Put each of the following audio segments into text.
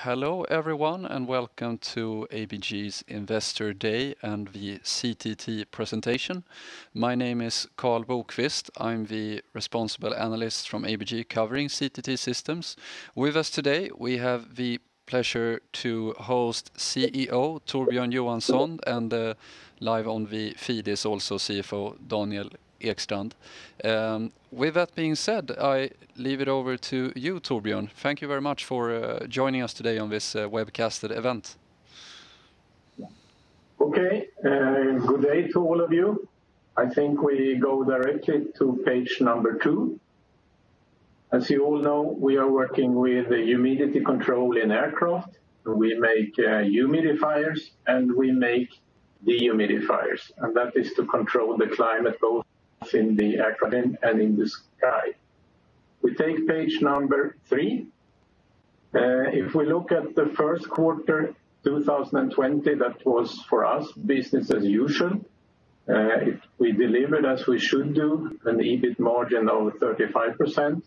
Hello everyone, and welcome to ABG's Investor Day and the CTT presentation. My name is Karl Bokvist. I'm the responsible analyst from ABG covering CTT Systems. With us today, we have the pleasure to host CEO Torbjörn Johansson, and uh, live on the feed is also CFO Daniel Ekstrand. Um, with that being said, I leave it over to you, Torbjörn. Thank you very much for uh, joining us today on this uh, webcasted event. Okay. Good day to all of you. I think we go directly to page number two. As you all know, we are working with humidity control in aircraft. We make uh, humidifiers, and we make dehumidifiers, and that is to control the climate both in the aircraft and in the sky. We take page number three. Uh, if we look at the first quarter 2020, that was for us business as usual. Uh, we delivered as we should do, an EBIT margin of 35%,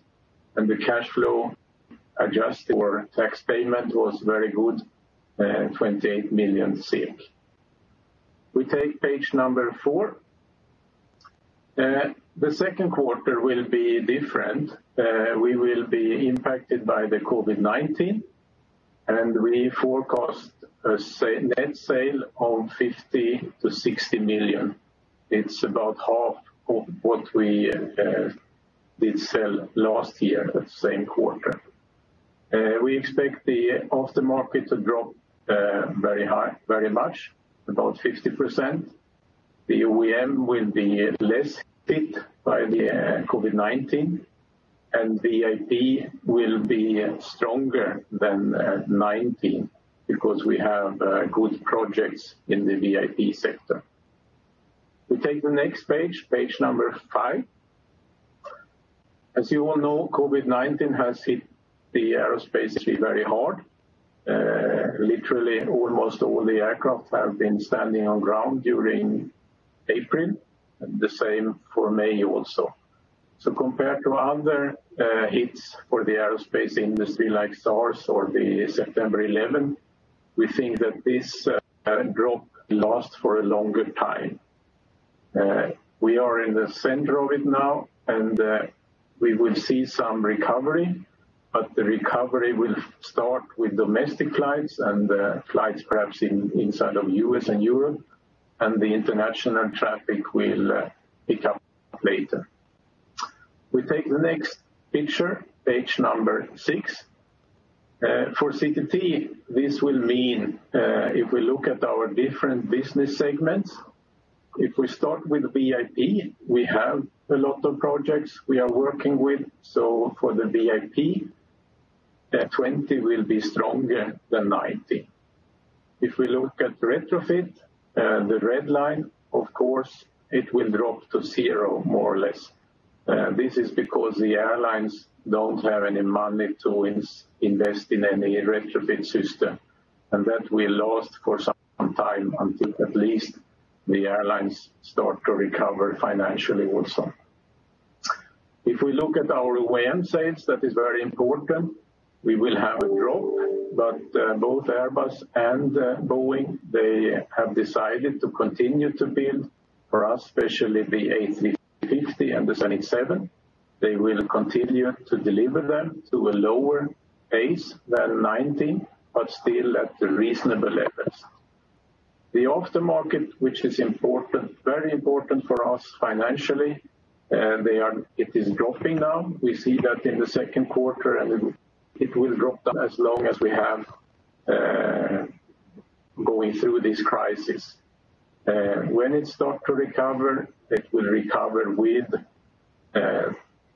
and the cash flow adjusted for tax payment was very good, uh, 28 million. We take page number four. Uh, the second quarter will be different. Uh, we will be impacted by the COVID-19, and we forecast a net sale of 50 million-60 million. It's about half of what we uh, did sell last year at the same quarter. We expect the aftermarket to drop uh very high, very much, about 50%. The OEM will be less hit by the uh, COVID-19, and VIP will be stronger than uh, 2019 because we have uh, good projects in the VIP sector. We take the next page page number five. As you all know, COVID-19 has hit the aerospace industry very hard. Literally, almost all the aircraft have been standing on ground during April, the same for May also. So compared to other uh, hits for the aerospace industry like SARS or the September 11, we think that this uh, drop lasts for a longer time. Uh, we are in the center of it now, and we will see some recovery, but the recovery will start with domestic flights and flights perhaps inside of U.S. and Europe, and the international traffic will uh, pick up later. We take the next picture, page number six. Uh, for CTT, this will mean, uh, if we look at our different business segments, if we start with VIP, we have a lot of projects we are working with. So for the VIP, 20 will be stronger than 90. If we look at retrofit, Uh, the red line, of course, it will drop to zero, more or less. Uh, this is because the airlines don't have any money to invest in any retrofit system, and that will last for some time until at least the airlines start to recover financially also. If we look at our OEM sales, that is very important. We will have a drop, but both Airbus and Boeing, they have decided to continue to build for us, especially the A350 and the 787. They will continue to deliver them to a lower pace than 2019, but still at reasonable levels. The aftermarket, which is important, very important for us financially, uh they are it is dropping now. We see that in the second quarter, and it will drop down as long as we have uh, going through this crisis. Uh, when it start to recover, it will recover with uh,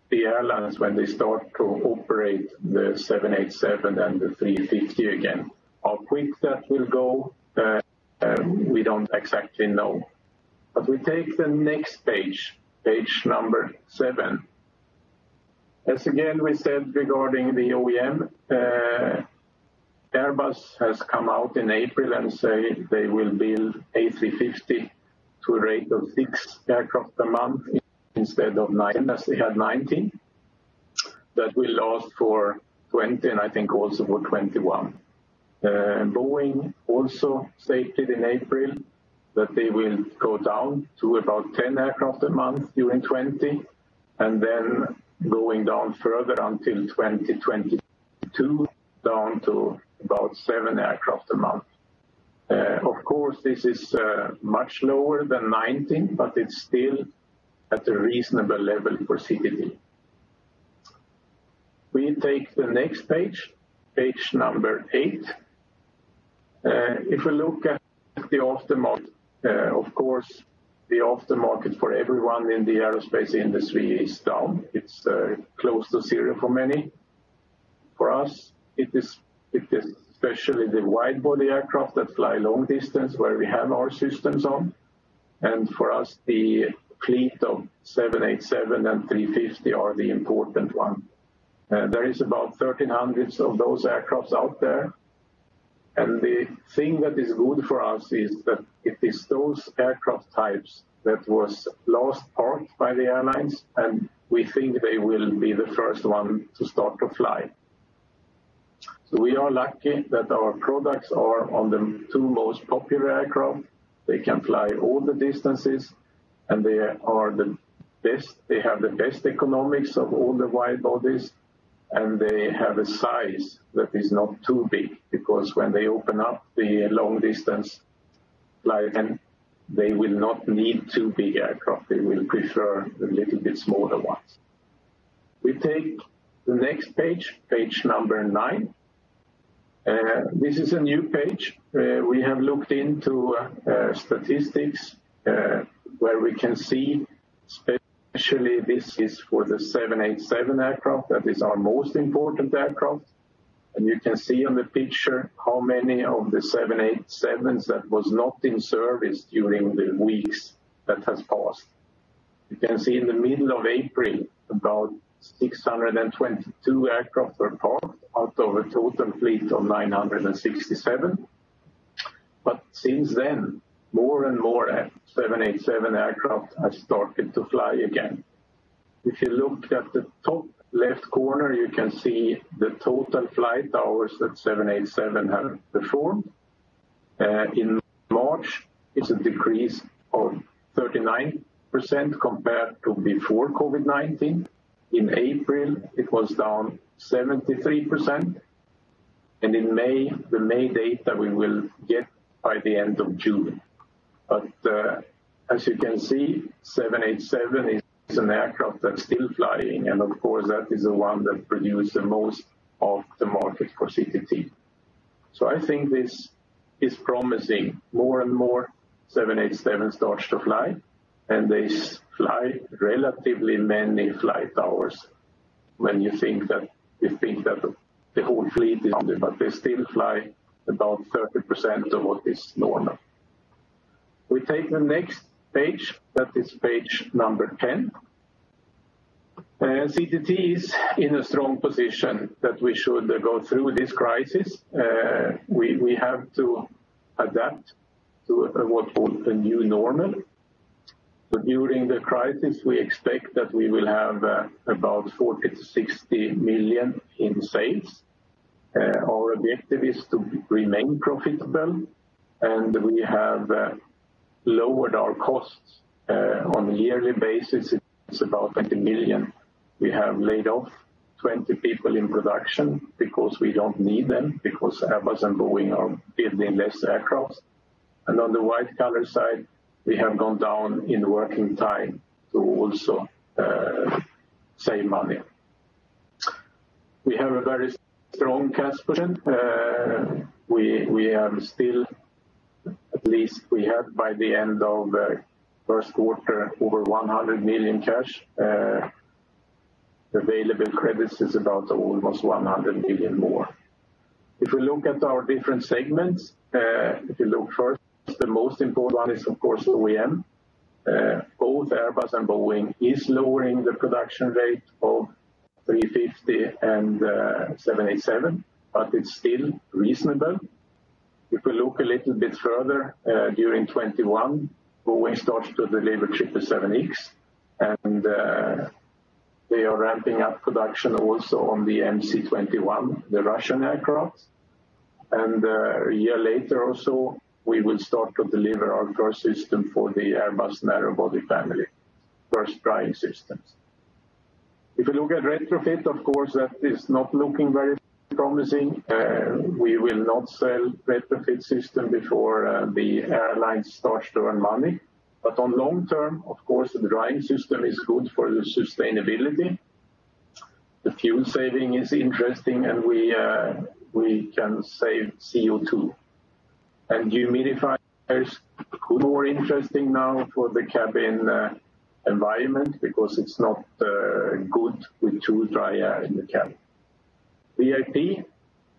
the airlines when they start to operate the 787 and the A350 again. How quick that will go, um, we don't exactly know. But we take the next page, page number seven. As again, we said regarding the OEM, uh, Airbus has come out in April and say they will build A350 to a rate of six aircraft a month instead of nine as they had 19. That will last for 2020 and I think also for 2021. Uh, Boeing also stated in April that they will go down to about 10 aircraft a month during 2020, and then going down further until 2022, down to about seven aircraft a month. Uh, of course, this is uh, much lower than 2019, but it's still at a reasonable level for CTT. We take the next page page number eight. Uh, if we look at the aftermarket, of course, the aftermarket for everyone in the aerospace industry is down. It's uh, close to zero for many. For us, it is especially the wide-body aircraft that fly long distance where we have our systems on. And for us, the fleet of 787 and A350 are the important one. Uh, there is about 1,300 of those aircraft out there. And the thing that is good for us is that it is those aircraft types that was last parked by the airlines, and we think they will be the first one to start to fly. So we are lucky that our products are on the two most popular aircraft. They can fly all the distances, and they are the best. they have the best economics of all the wide bodies, and they have a size that is not too big, because when they open up the long distance flight, and they will not need too big aircraft. They will prefer a little bit smaller ones. We take the next page page number nine. Uh, this is a new page. Uh, we have looked into uh, statistics, where we can see, especially this is for the 787 aircraft. That is our most important aircraft. And you can see on the picture how many of the 787s that was not in service during the weeks that has passed. You can see in the middle of April, about 622 aircraft were parked out of a total fleet of 967. But Since then, more and more 787 aircraft have started to fly again. If you look at the top left corner, you can see the total flight hours that 787 have performed. Uh, in March, it's a decrease of 39% compared to before COVID-19. In April, it was down 73%. And in May, the May data we will get by the end of June. But uh, as you can see, 787 is an aircraft that's still flying, and of course, that is the one that produce the most of the market for CTT. So I think this is promising. More and more 787 starts to fly, and they fly relatively many flight hours when you think that you think that the whole fleet is but they still fly about 30% of what is normal. We take the next page, that is page number 10. Uh, CTT is in a strong position that we should go through this crisis. Uh, we have to adapt to uh, what called the new normal. During the crisis, we expect that we will have about 40 million-60 million in sales. Our objective is to remain profitable, and we have lowered our costs. Uh, on a yearly basis, it's about 20 million. We have laid off 20 people in production because we don't need them, because Airbus and Boeing are building less aircraft. And on the white-collar side, we have gone down in working time to also uh, save money. We have a very strong cash position. Uh, we have still, at least we had by the end of the first quarter, over 100 million cash. Uh, available credits is about almost 100 million more. If we look at our different segments, uh, if you look first, the most important one is, of course, OEM. Both Airbus and Boeing is lowering the production rate of A350 and 787, but it's still reasonable. If we look a little bit further, uh, during 2021, Boeing starts to deliver 777X, and uh, they are ramping up production also on the MC-21, the Russian aircraft. and uh, a year later or so, we will start to deliver our first system for the Airbus narrow body family, first drying systems. If you look at retrofit, of course, that is not looking very promising. Uh, we will not sell retrofit system before uh, the airlines start to earn money. But on long term, of course, the drying system is good for the sustainability. The fuel saving is interesting, and we uh, we can save CO2. Humidifiers more interesting now for the cabin environment because it's not good with too dry air in the cabin. VIP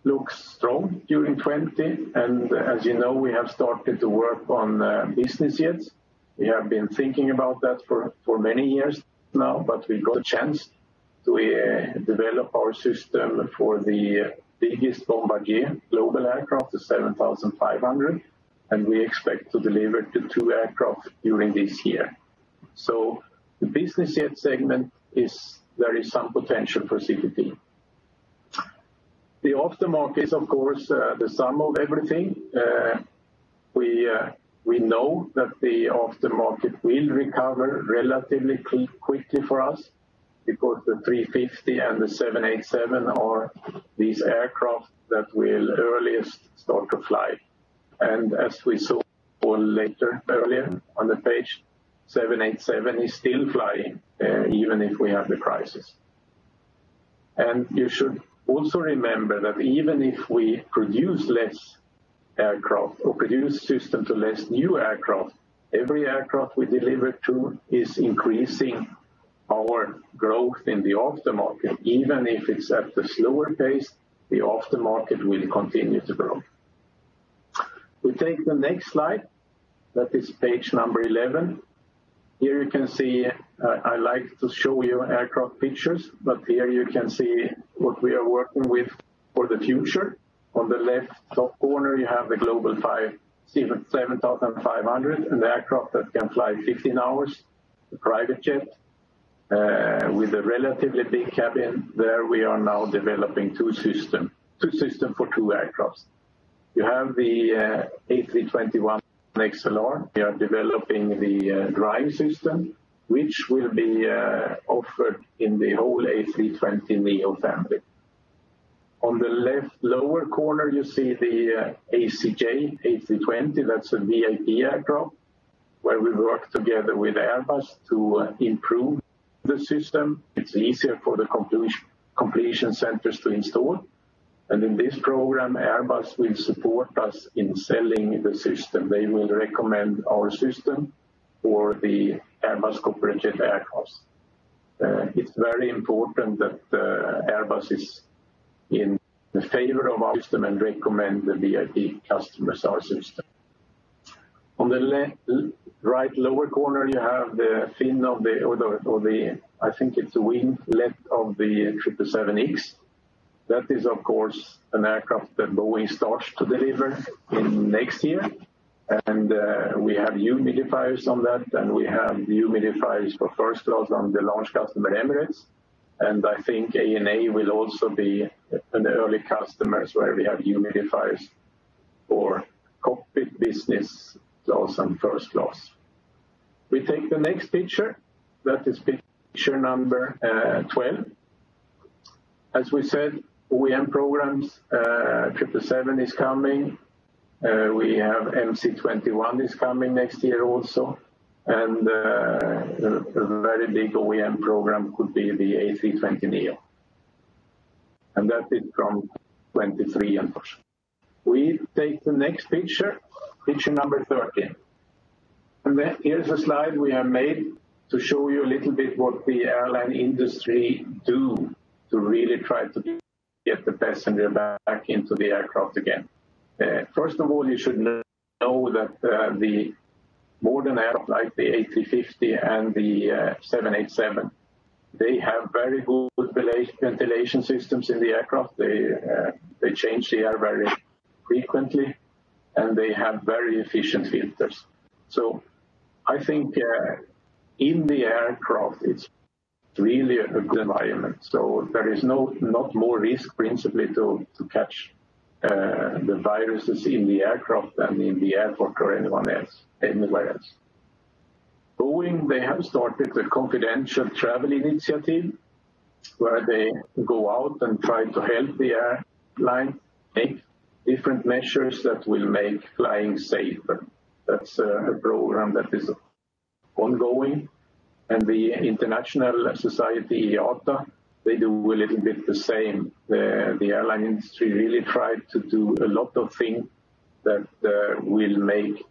looks strong during 2020, and as you know, we have started to work on uh, business jets. We have been thinking about that for many years now, but we got a chance to uh, develop our system for the biggest Bombardier Global aircraft, the 7500, and we expect to deliver the two aircraft during this year. So the business jet segment, is there is some potential for CTT. The aftermarket is, of course, uh, the sum of everything. Uh, we uh, we know that the aftermarket will recover relatively quickly for us because the A350 and the 787 are these aircraft that will earliest start to fly. And as we saw later earlier on the page, 787 is still flying, even if we have the crisis. And you should also remember that even if we produce less aircraft or produce system to less new aircraft, every aircraft we deliver to is increasing our growth in the aftermarket. Even if it's at a slower pace, the aftermarket will continue to grow. We take the next slide. That is page number 11. Here you can see, uh, I like to show you aircraft pictures, but here you can see what we are working with for the future. On the left top corner, you have the Global 5 7500, an aircraft that can fly 15 hours, a private jet uh, with a relatively big cabin. There we are now developing two system for two aircrafts. You have the uh, A321XLR. We are developing the uh, drying system, which will be uh, offered in the whole A320neo family. On the left lower corner, you see the uh, ACJ A320. That's a VIP aircraft where we work together with Airbus to improve the system. It's easier for the completion centers to install. And in this program, Airbus will support us in selling the system. They will recommend our system for the Airbus Corporate Jets aircraft. Uh, it's very important that uh, Airbus is in the favor of our system and recommend the VIP customers our system. On the right lower corner, you have the fin of the, or the, I think it's the winglet of the 777X. That is, of course, an aircraft that Boeing starts to deliver in next year. And uh, we have humidifiers on that, and we have humidifiers for first class on the launch customer, Emirates. And I think ANA will also be an early customer where we have humidifiers for cockpit business class and first class. We take the next picture. That is picture number uh, 12. As we said, OEM programs, 777 is coming. We have MC-21 is coming next year also. And uh a very big OEM program could be the A320neo. And that is from 2023 onwards. We take the next picture picture number 13. Here's a slide we have made to show you a little bit what the airline industry do to really try to get the passenger back into the aircraft again. Uh, first of all, you should know that uh, the modern aircraft like the A350 and the uh, 787, they have very good ventilation systems in the aircraft. They change the air very frequently, and they have very efficient filters. So I think in the aircraft, it's really a good environment. So there is no not more risk principally to to catch uh, the viruses in the aircraft than in the airport or anyone else, anywhere else. Boeing, they have started a confidential travel initiative where they go out and try to help the airline make different measures that will make flying safer. That's a program that is ongoing. And the International Society IATA, they do a little bit the same. The, the airline industry really tried to do a lot of things that uh, will make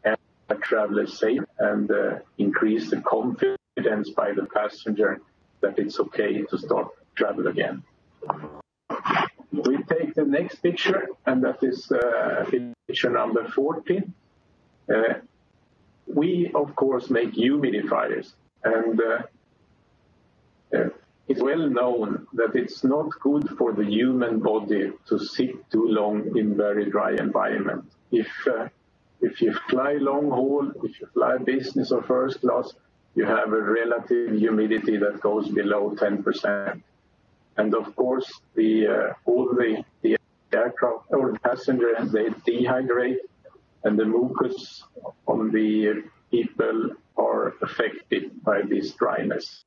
travelers safe and uh, increase the confidence by the passenger that it's okay to start travel again. We take the next picture, and that is uh, picture number 14. Uh, we, of course, make humidifiers, and uh, it's well known that it's not good for the human body to sit too long in very dry environment. If uh, if you fly long haul, if you fly business or first class, you have a relative humidity that goes below 10%. And of course, the uh, all the, the aircraft or the passenger they dehydrate, and the mucus on the people are affected by this dryness.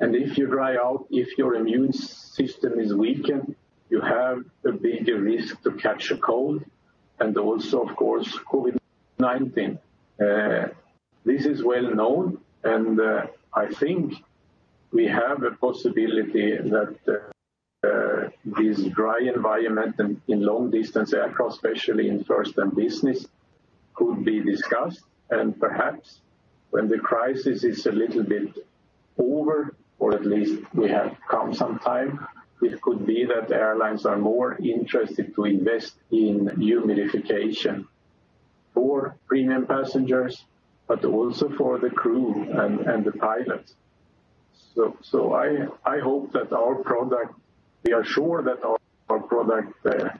And if you dry out, if your immune system is weakened, you have a bigger risk to catch a cold, and also, of course, COVID-19. Uh, this is well known, and uh, I think we have a possibility that uh, uh, this dry environment in long distance aircraft, especially in first and business, could be discussed. And perhaps when the crisis is a little bit over, or at least we have come some time, it could be that airlines are more interested to invest in humidification for premium passengers, but also for the crew and, and the pilots. So, so I, I hope that our product, we are sure that our, our product uh,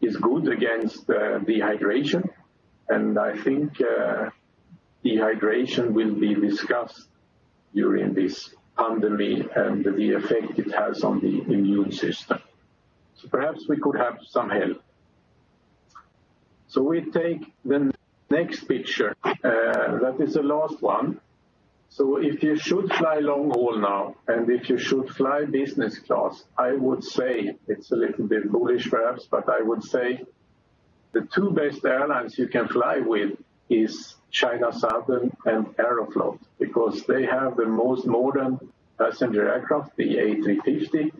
is good against uh, dehydration. And I think uh, dehydration will be discussed during this pandemic and the effect it has on the immune system. So perhaps we could have some help. So we take the next picture. Uh, that is the last one. So if you should fly long haul now, and if you should fly business class, I would say, it's a little bit bullish perhaps, but I would say the two best airlines you can fly with is China Southern and Aeroflot, because they have the most modern passenger aircraft, the A350,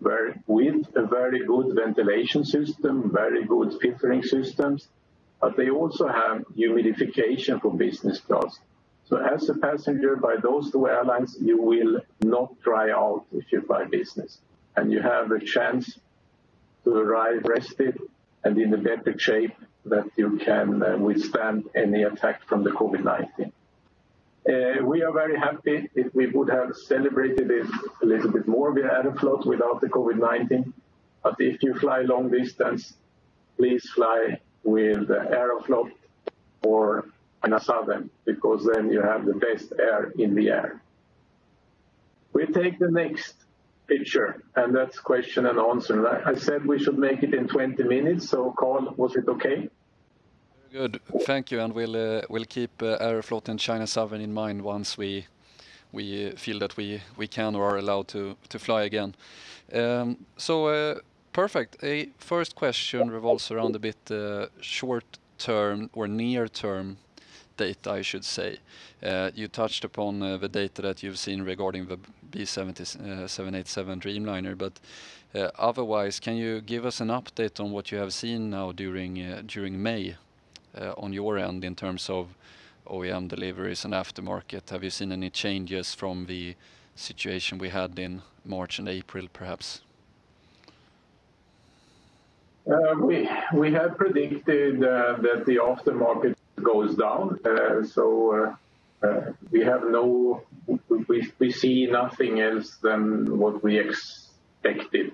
where with a very good ventilation system, very good filtering systems, but they also have humidification for business class. So as a passenger by those two airlines, you will not dry out if you fly business. And you have a chance to arrive rested and in a better shape that you can uh, withstand any attack from the COVID-19. Uh, we are very happy if we would have celebrated it a little bit more with Aeroflot without the COVID-19. But if you fly long distance, please fly with Aeroflot or Southern, because then you have the best air in the air. We take the next picture, and that's question and answer. I said we should make it in 20 minutes, so Carl, was it okay? Good. Thank you, and we'll uh, keep uh, Aeroflot and China Southern in mind once we we feel that we can or are allowed to fly again. Um, so uh, perfect. A first question revolves around a bit uh, short term or near term data, I should say. Uh, you touched upon uh, the data that you've seen regarding the B787 Dreamliner, but uh, otherwise, can you give us an update on what you have seen now during during May on your end in terms of OEM deliveries and aftermarket? Have you seen any changes from the situation we had in March and April, perhaps? We have predicted that the aftermarket goes down. Uh, so uh, uh, we have no, we see nothing else than what we expected.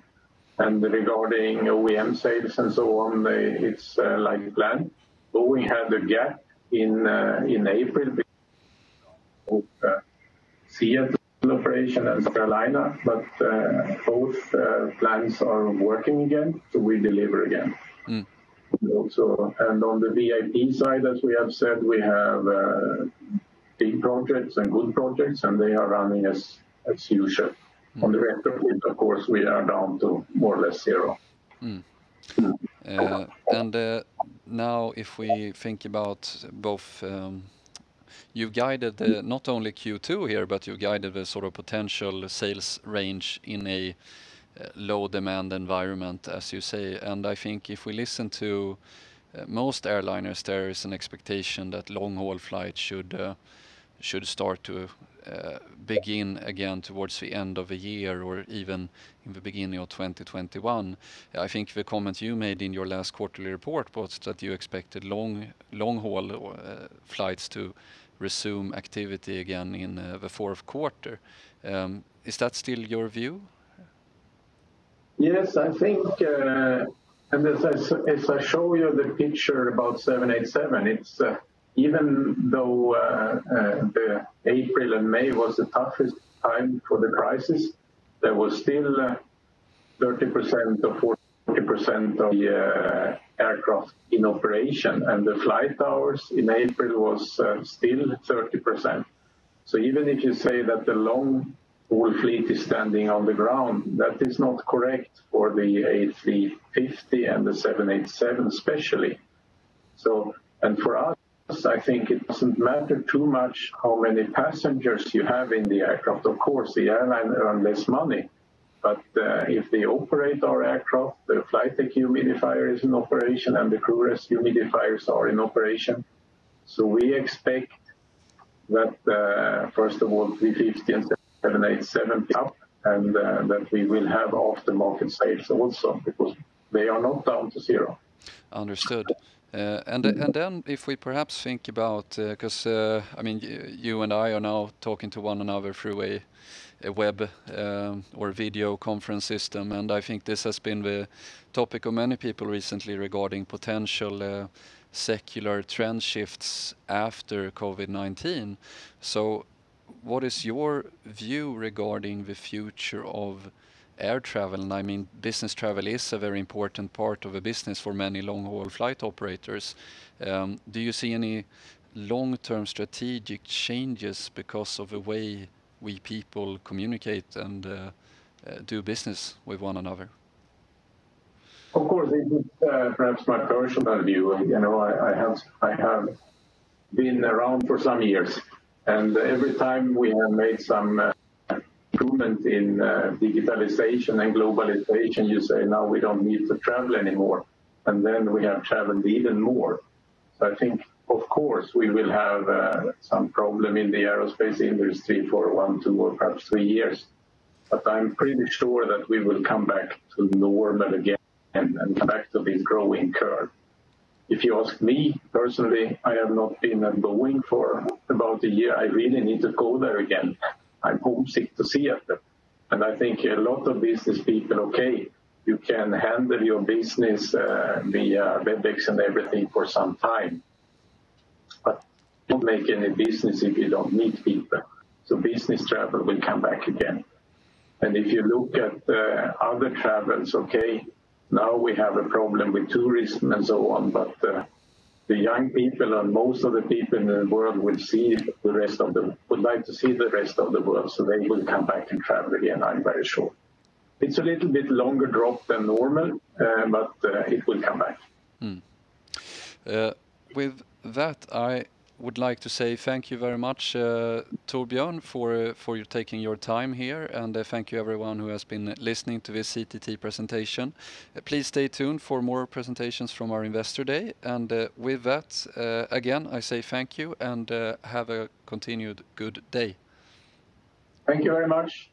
And regarding OEM sales and so on, uh, it's uh, like planned. Boeing had a gap in uh, April. Seattle Seattle operation and South Carolina, but both plants are working again, so we deliver again. Hmm. Also, and on the VIP side, as we have said, we have uh, big projects and good projects, and they are running as usual. Mm. On the retrofit, of course, we are down to more or less zero. Mm. And uh, now if we think about both, um, you've guided not only Q2 here, but you've guided the sort of potential sales range in a Uh, low demand environment, as you say. And I think if we listen to uh, most airliners, there is an expectation that long-haul flights should uh, should start to begin again towards the end of the year or even in the beginning of 2021. I think the comment you made in your last quarterly report was that you expected long-haul flights to resume activity again in the fourth quarter. Um, is that still your view? Yes, I think, uh, and as I show you the picture about 787, it's uh, even though uh, the April and May was the toughest time for the crisis, there was still 30% or 40% of the aircraft in operation, and the flight hours in April was still 30%. So even if you say that the long-haul fleet is standing on the ground, that is not correct for the A350 and the 787 especially. So, and for us, I think it doesn't matter too much how many passengers you have in the aircraft. Of course, the airline earns less money, but uh, if they operate our aircraft, the flight dehumidifier is in operation and the crew rest humidifiers are in operation. So we expect that, uh, first of all, A350 and 787 up and uh, that we will have aftermarket sales also because they are not down to zero. Understood. Uh, and then if we perhaps think about, uh, because I mean, you and I are now talking to one another through a web um, or video conference system, and I think this has been the topic of many people recently regarding potential secular trend shifts after COVID-19. So what is your view regarding the future of air travel? And I mean, business travel is a very important part of a business for many long-haul flight operators. Um, do you see any long-term strategic changes because of the way we people communicate and uh, uh, do business with one another? Of course, this is uh, perhaps my personal view. You know, I have I have been around for some years, and every time we have made some uh, improvement in uh, digitalization and globalization, you say, now we don't need to travel anymore, and then we have traveled even more. So I think, of course, we will have uh, some problem in the aerospace industry for one, two, or perhaps three years, but I'm pretty sure that we will come back to normal again and come back to this growing curve. If you ask me personally, I have not been at Boeing for about a year. I really need to go there again. I'm homesick to see it. And I think a lot of business people, okay, you can handle your business uh, via Webex and everything for some time, but don't make any business if you don't meet people. So business travel will come back again. And if you look at uh, other travels, okay, now we have a problem with tourism and so on, but uh, the young people and most of the people in the world would see the rest of the, would like to see the rest of the world, so they will come back and travel again, I'm very sure. It's a little bit longer drop than normal, uh, but uh, it will come back. Hmm. With that, I would like to say thank you very much, uh, Torbjörn, for uh, for you taking your time here, and uh, thank you everyone who has been listening to this CTT presentation. Please stay tuned for more presentations from our Investor Day. And with that, again, I say thank you and have a continued good day. Thank you very much.